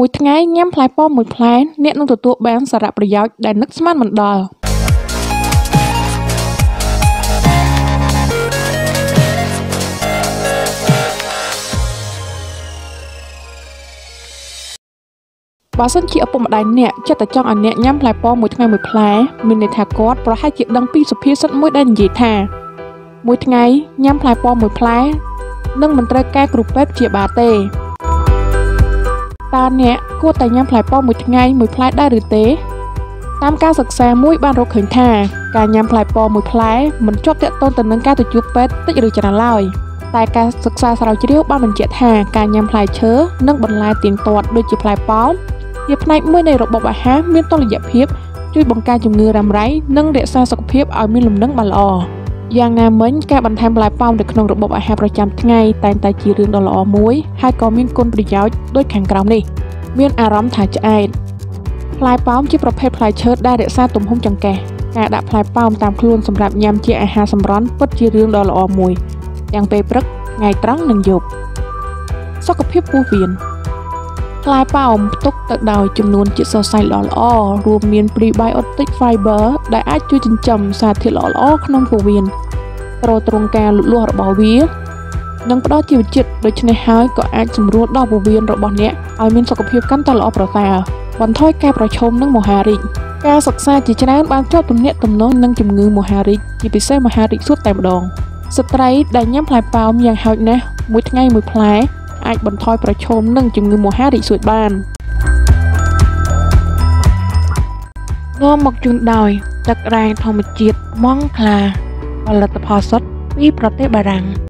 មួយថ្ងៃញ៉ាំផ្លែប៉ោមមួយផ្លែអ្នកនឹងទទួលបានសារៈប្រយោជន៍ដែលនឹកស្មានមិនដល់បើសិនជាឪពុកម្ដាយអ្នកចិត្តតែចង់ឲ្យអ្នកញ៉ាំផ្លែប៉ោមមួយថ្ងៃមួយផ្លែមានន័យថាគាត់ប្រហែលជាដឹងពីសុភាសិតមួយដែលនិយាយថាមួយថ្ងៃញ៉ាំផ្លែប៉ោមមួយផ្លែនឹងមិនត្រូវការគ្រូពេទ្យព្យាបាលទេ តើអ្នកគួរតែញ៉ាំផ្លែប៉ោមមួយថ្ងៃមួយផ្លែដែរឬទេតាមការសិក្សាមួយបានរកឃើញថាការញ៉ាំផ្លែប៉ោមមួយផ្លែមិនជាប់ទាក់ទងទៅនឹងការទៅជួបពេទ្យតិចឬច្រើនឡើយតែការសិក្សាស្រាវជ្រាវបានបញ្ជាក់ថាការញ៉ាំផ្លែឈើនិងបន្លែទៀងទាត់ដូចជាផ្លែប៉ោមជាផ្នែកមួយនៃរបបអាហារមានតុល្យភាពជួយបង្ការជំងឺរ៉ាំរ៉ៃនិងរក្សាសុខភាពឲ្យមានលំនឹងបានល្អ យ៉ាងណាមិញការបន្ថែមផ្លែប៉ោមទៅក្នុងរបបអាហារប្រចាំថ្ងៃតែងតែជារឿងដ៏ល្អមួយហើយក៏មានគុណប្រយោជន៍ដូចខាងក្រោមនេះ មានអារម្មណ៍ថាឆ្អែតផ្លែប៉ោមជាប្រភេទផ្លែឈើដែលរក្សាទំហំចង្កេះការដាក់ផ្លែប៉ោមតាមខ្លួនសម្រាប់ញ៉ាំជាអាហារសម្រន់ពិតជារឿងដ៏ល្អមួយទាំងពេលព្រឹកថ្ងៃត្រង់និងយប់សុខភាពពោះវៀន ផ្លែប៉ោមផ្ទុកទៅដោយចំនួនជាតិសរសៃល្អល្អរួមមាន prebiotic fiber ដែលអាចជួយចិញ្ចឹមសារធាតុល្អល្អក្នុងពោះវៀនទ្រទ្រង់ការលូតលាស់របស់វានិងផ្ដល់ជីវជាតិដូច្នេះហើយក៏អាចសម្រួលដល់ពោះវៀនរបស់អ្នកឲ្យមានសុខភាពកាន់តែល្អប្រសើរបន្ថយការប្រឈមនឹងមហារីកការសិក្សាជាច្រើនបានជាប់ទំនាក់ទំនងនឹងជំងឺមហារីកជាពិសេសមហារីកសួតតែម្ដងស្ត្រីដែលញ៉ាំផ្លែប៉ោមយ៉ាងហោចណាស់មួយថ្ងៃមួយផ្លែ អាចបន្ថយប្រឈមនឹងជំងឺមហារីកសួតបាននាំមកជូនដោយទឹករ៉ែធម្មជាតិម៉ង់ក្លាផលិតផលសុទ្ធពីប្រទេសបារាំង